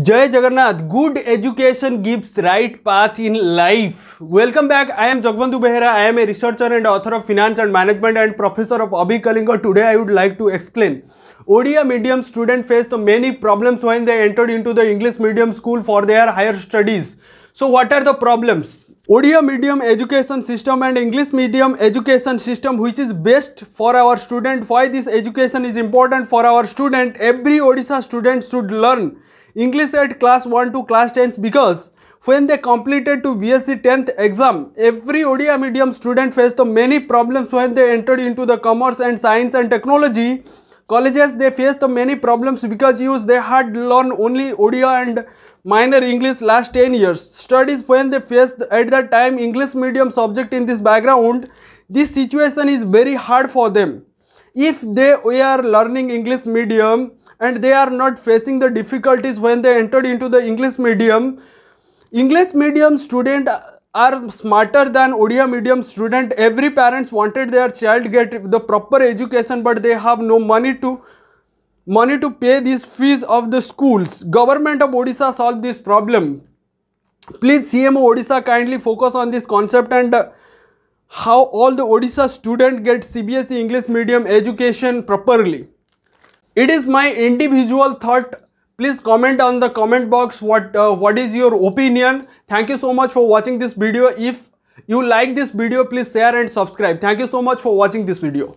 Jai Jagannath, good education gives right path in life. Welcome back. I am Jagabandhu Behera. I am a researcher and author of finance and management and professor of Abhi Kalinga. Today I would like to explain. Odia medium students face many problems when they entered into the English medium school for their higher studies. So what are the problems? Odia medium education system and English medium education system which is best for our student. Why this education is important for our student? Every Odisha student should learn English at class 1 to class 10 because when they completed to BSE 10th exam, every Odia medium student faced the many problems when they entered into the commerce and science and technology colleges. They faced the many problems because use they had learned only Odia and minor English last 10 years. Studies when they faced at that time English medium subject in this background, this situation is very hard for them. If they were learning English medium, and they are not facing the difficulties when they entered into the English medium. English medium student are smarter than Odia medium student. Every parents wanted their child get the proper education but they have no money to money to pay these fees of the schools. Government of Odisha solve this problem. Please CMO Odisha kindly focus on this concept and uh, how all the Odisha student get CBSE English medium education properly. It is my individual thought. Please comment on the comment box what uh, what is your opinion. Thank you so much for watching this video. If you like this video please share and subscribe. Thank you so much for watching this video